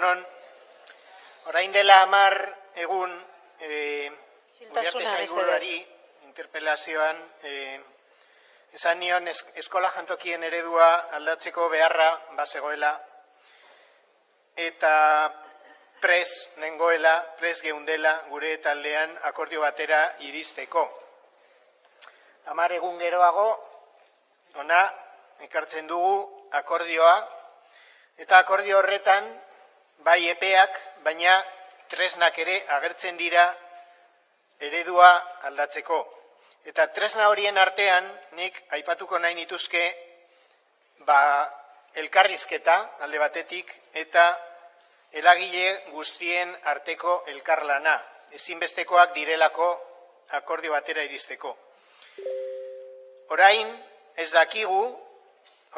egunon. Orain dela hamar egun eh, Uriarte Zaiguruari interpelazioan eh, esan nion eskola jantokien eredua aldatzeko beharra bazegoela eta pres nengoela, pres geundela gure taldean akordio batera iristeko. Hamar egun geroago, ona, ekartzen dugu akordioa, eta akordio horretan bai epeak, baina tresnak ere agertzen dira eredua aldatzeko. Eta tresna horien artean, nik aipatuko nahi nituzke, ba, elkarrizketa alde batetik, eta elagile guztien arteko elkarlana, ezinbestekoak direlako akordio batera iristeko. Orain, ez dakigu,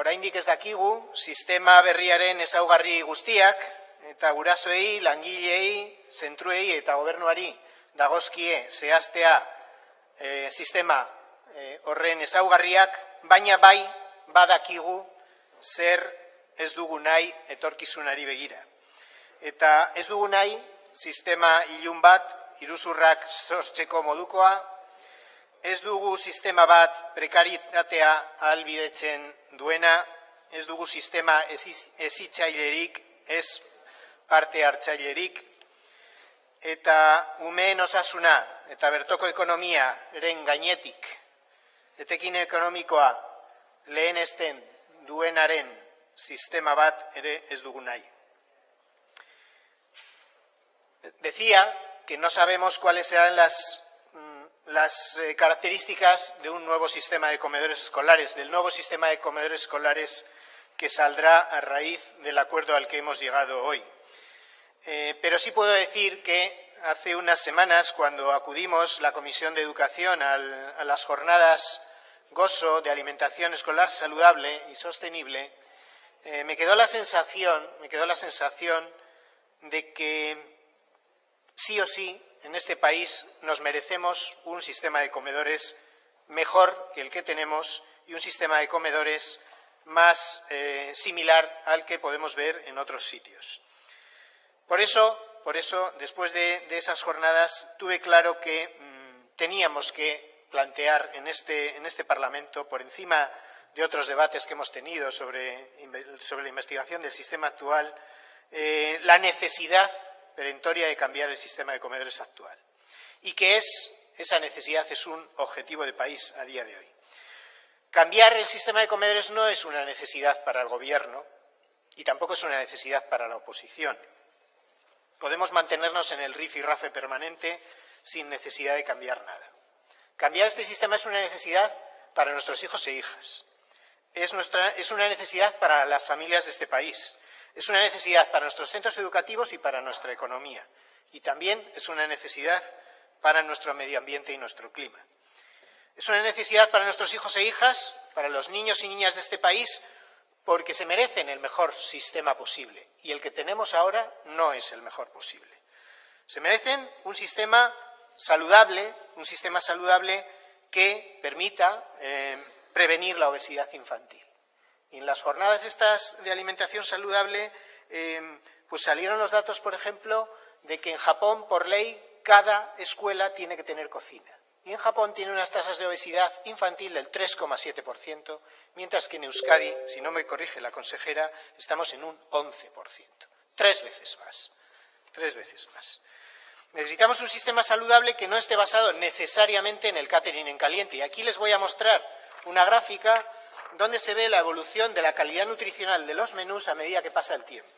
oraindik ez dakigu, sistema berriaren ezaugarri guztiak, eta gurasoei, langilei, zentruei eta gobernuari dagozkie zehaztea e, sistema e, horren ezaugarriak, baina bai badakigu zer ez dugu nahi etorkizunari begira. Eta ez dugu nahi sistema ilun bat, iruzurrak sortzeko modukoa, ez dugu sistema bat prekaritatea albidetzen duena, ez dugu sistema ezitzailerik, ez parte hartzailerik, eta umeen osasuna eta bertoko ekonomia eren gainetik, etekin ekonomikoa lehen esten duenaren sistema bat ere ez dugu nahi. Decía que no sabemos cuáles serán las, mm, las eh, características de un nuevo sistema de comedores escolares, del nuevo sistema de comedores escolares que saldrá a raíz del acuerdo al que hemos llegado hoy. Eh, pero sí puedo decir que hace unas semanas, cuando acudimos la Comisión de Educación a las jornadas gozo de alimentación escolar saludable y sostenible, eh, me quedó la sensación, de que sí o sí en este país nos merecemos un sistema de comedores mejor que el que tenemos y un sistema de comedores más eh, similar al que podemos ver en otros sitios. Por eso, después de, esas jornadas, tuve claro que mm, teníamos que plantear en este, en este, Parlamento, por encima de otros debates que hemos tenido sobre, la investigación del sistema actual, eh, la necesidad perentoria de cambiar el sistema de comedores actual. Y que es, esa necesidad es un objetivo de país a día de hoy. Cambiar el sistema de comedores no es una necesidad para el Gobierno y tampoco es una necesidad para la oposición. Podemos mantenernos en el rafe permanente sin necesidad de cambiar nada. Cambiar este sistema es una necesidad para nuestros hijos e hijas. Es, es una necesidad para las familias de este país. Es una necesidad para nuestros centros educativos y para nuestra economía. Y también es una necesidad para nuestro medio ambiente y nuestro clima. Es una necesidad para nuestros hijos e hijas, para los niños y niñas de este país, porque se merecen el mejor sistema posible y el que tenemos ahora no es el mejor posible. Se merecen un sistema saludable, un sistema saludable que permita eh, prevenir la obesidad infantil. Y en las jornadas estas de alimentación saludable, eh, pues salieron los datos, por ejemplo, de que en Japón, por ley, cada escuela tiene que tener cocina. Y en Japón tiene unas tasas de obesidad infantil del 3,7%, mientras que en Euskadi, si no me corrige la consejera, estamos en un 11%. Tres veces más. Tres veces más. Necesitamos un sistema saludable que no esté basado necesariamente en el catering en caliente. Y aquí les voy a mostrar una gráfica donde se ve la evolución de la calidad nutricional de los menús a medida que pasa el tiempo.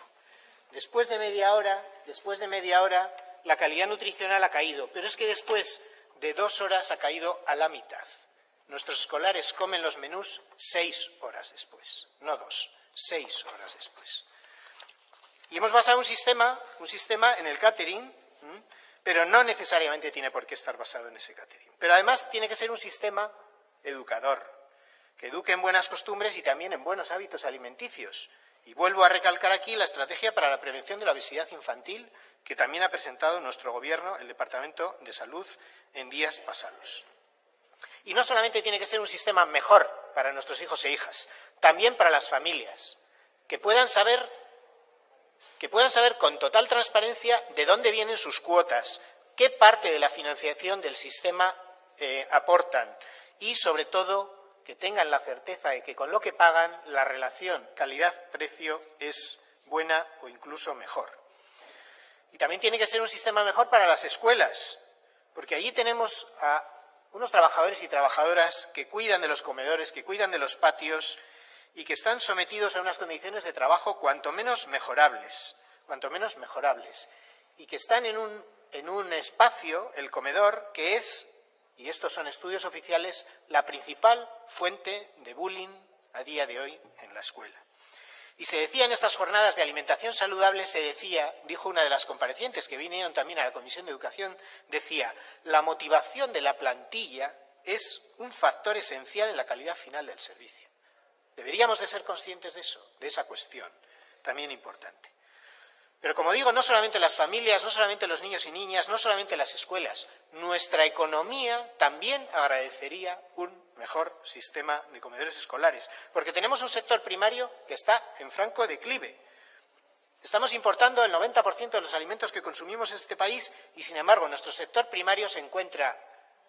Después de media hora, después de media hora, la calidad nutricional ha caído, pero es que después de dos horas ha caído a la mitad. Nuestros escolares comen los menús seis horas después, no dos, seis horas después. Y hemos basado un sistema, un sistema en el catering, pero no necesariamente tiene por qué estar basado en ese catering. Pero además tiene que ser un sistema educador, que eduque en buenas costumbres y también en buenos hábitos alimenticios. Y vuelvo a recalcar aquí la estrategia para la prevención de la obesidad infantil que también ha presentado nuestro Gobierno, el Departamento de Salud, en días pasados. Y no solamente tiene que ser un sistema mejor para nuestros hijos e hijas, también para las familias, que puedan saber que puedan saber con total transparencia de dónde vienen sus cuotas, qué parte de la financiación del sistema eh, aportan y, sobre todo, que tengan la certeza de que con lo que pagan la relación calidad-precio es buena o incluso mejor. Y también tiene que ser un sistema mejor para las escuelas, porque allí tenemos a unos trabajadores y trabajadoras que cuidan de los comedores, que cuidan de los patios y que están sometidos a unas condiciones de trabajo cuanto menos mejorables, cuanto menos mejorables, y que están en un, en un espacio, el comedor, que es, y estos son estudios oficiales, la principal fuente de bullying a día de hoy en la escuela. Y se decía en estas jornadas de alimentación saludable, se decía, dijo una de las comparecientes que vinieron también a la Comisión de Educación, decía, la motivación de la plantilla es un factor esencial en la calidad final del servicio. Deberíamos de ser conscientes de eso, de esa cuestión, también importante. Pero como digo, no solamente las familias, no solamente los niños y niñas, no solamente las escuelas, nuestra economía también agradecería un mejor sistema de comedores escolares, porque tenemos un sector primario que está en franco declive. Estamos importando el 90% de los alimentos que consumimos en este país y, sin embargo, nuestro sector primario se encuentra,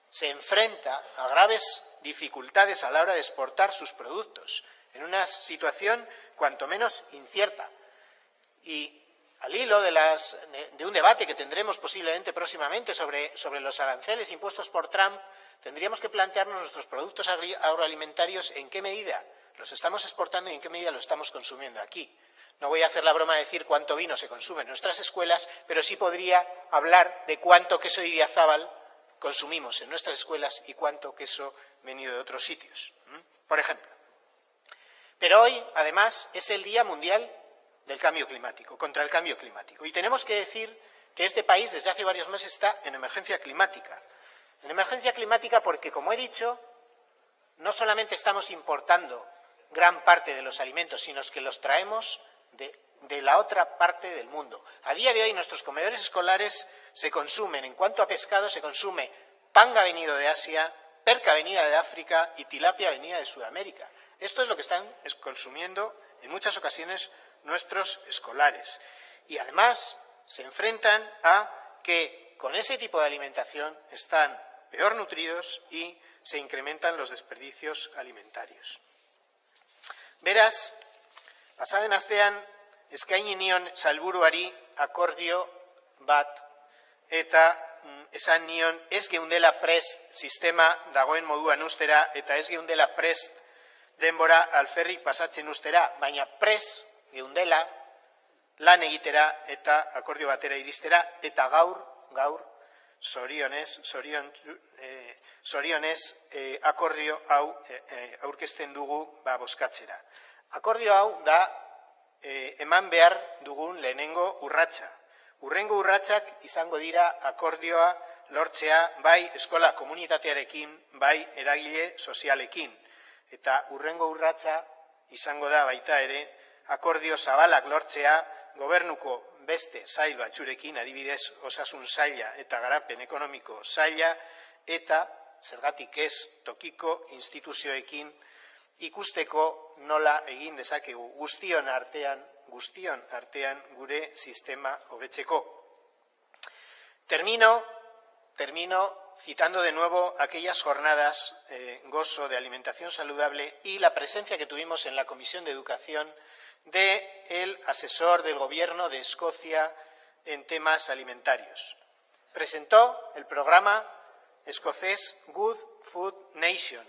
se enfrenta a graves dificultades a la hora de exportar sus productos, en una situación cuanto menos incierta. Y al hilo de, un debate que tendremos posiblemente próximamente sobre, los aranceles impuestos por Trump, tendríamos que plantearnos nuestros productos agroalimentarios en qué medida los estamos exportando y en qué medida los estamos consumiendo aquí. No voy a hacer la broma de decir cuánto vino se consume en nuestras escuelas, pero sí podría hablar de cuánto queso de diazábal consumimos en nuestras escuelas y cuánto queso venido de otros sitios, por ejemplo. Pero hoy, además, es el Día Mundial del cambio climático, contra el cambio climático. Y tenemos que decir que este país desde hace varios meses está en emergencia climática. En emergencia climática porque, como he dicho, no solamente estamos importando gran parte de los alimentos, sino que los traemos de, la otra parte del mundo. A día de hoy nuestros comedores escolares se consumen, en cuanto a pescado, se consume panga venido de Asia, perca venida de África y tilapia venida de Sudamérica. Esto es lo que están consumiendo en muchas ocasiones nuestros escolares. Y además se enfrentan a que con ese tipo de alimentación están peor nutridos y se incrementan los desperdicios alimentarios. Beraz, pasaden astean eskaini nion salburuari akordio bat eta mm, esan nion ez geundela prest sistema dagoen moduan ustera eta ez geundela prest denbora alferrik pasatzen ustera, baina prest geundela lan egitera eta akordio batera iristera eta gaur, gaur, sorionez, sorion, e, sorionez e, akordio hau e, e, aurkezten dugu ba, boskatzera. Akordio hau da e, eman behar dugun lehenengo urratsa. Urrengo urratsak izango dira akordioa lortzea bai eskola komunitatearekin, bai eragile sozialekin. Eta urrengo urratsa izango da baita ere akordio zabalak lortzea gobernuko beste zail batzurekin, adibidez osasun zaila eta garapen ekonomiko zaila, eta zergatik ez tokiko instituzioekin ikusteko nola egin dezakegu guztion artean, guztion artean gure sistema hobetzeko. Termino, termino citando de nuevo aquellas jornadas eh, gozo de alimentación saludable y la presencia que tuvimos en la Comisión de Educación del asesor del Gobierno de Escocia en temas alimentarios. Presentó el programa escocés Good Food Nation,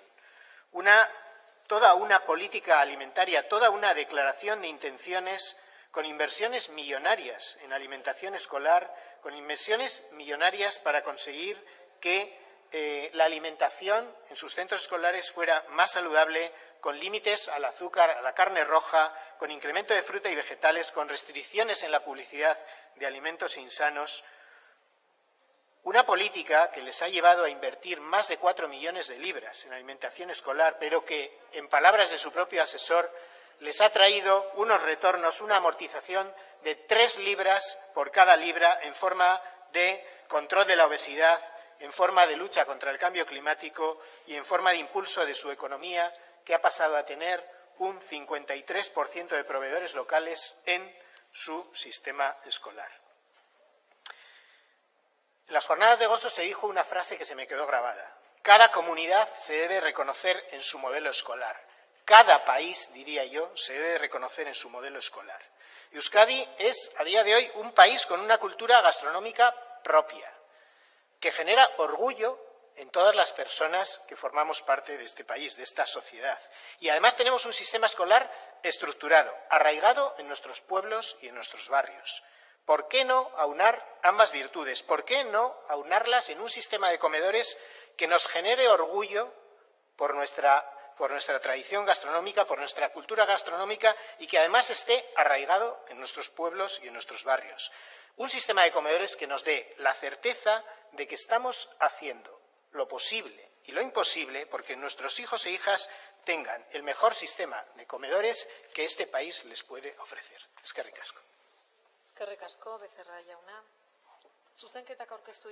toda una política alimentaria, toda una declaración de intenciones con inversiones millonarias en alimentación escolar, con inversiones millonarias para conseguir que eh, la alimentación en sus centros escolares fuera más saludable, con límites al azúcar, a la carne roja, con incremento de fruta y vegetales, con restricciones en la publicidad de alimentos insanos, una política que les ha llevado a invertir más de cuatro millones de libras en alimentación escolar, pero que, en palabras de su propio asesor, les ha traído unos retornos, una amortización de tres libras por cada libra en forma de control de la obesidad, en forma de lucha contra el cambio climático y en forma de impulso de su economía, que ha pasado a tener un 53% de proveedores locales en su sistema escolar. En las jornadas de gozo se dijo una frase que se me quedó grabada. Cada comunidad se debe reconocer en su modelo escolar. Cada país, diría yo, se debe reconocer en su modelo escolar. Euskadi es, a día de hoy, un país con una cultura gastronómica propia, que genera orgullo en todas las personas que formamos parte de este país, de esta sociedad. Y además tenemos un sistema escolar estructurado, arraigado en nuestros pueblos y en nuestros barrios. ¿Por qué no aunar ambas virtudes? ¿Por qué no aunarlas en un sistema de comedores que nos genere orgullo por nuestra, tradición gastronómica, por nuestra cultura gastronómica y que además esté arraigado en nuestros pueblos y en nuestros barrios? Un sistema de comedores que nos dé la certeza de que estamos haciendo lo posible y lo imposible porque nuestros hijos e hijas tengan el mejor sistema de comedores que este país les puede ofrecer. Es que ricasco. Aurkeztu